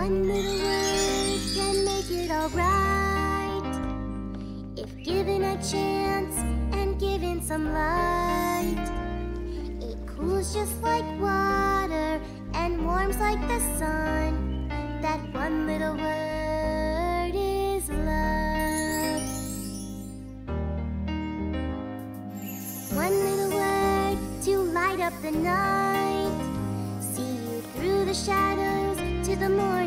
One little word can make it alright. If given a chance and given some light, it cools just like water and warms like the sun. That one little word is love. One little word to light up the night. See you through the shadows to the morning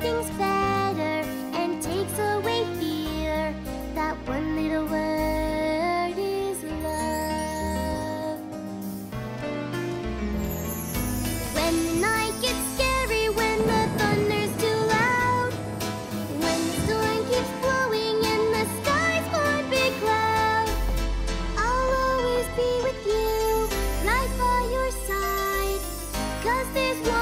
things better and takes away fear. That one little word is love. When the night gets scary, when the thunder's too loud, when the storm keeps blowing and the sky's one big cloud, I'll always be with you, right by your side. Cause there's one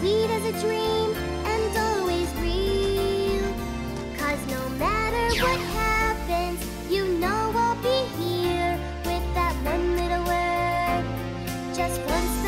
sweet as a dream and always real. Cause no matter what happens, you know I'll be here with that one little word. Just one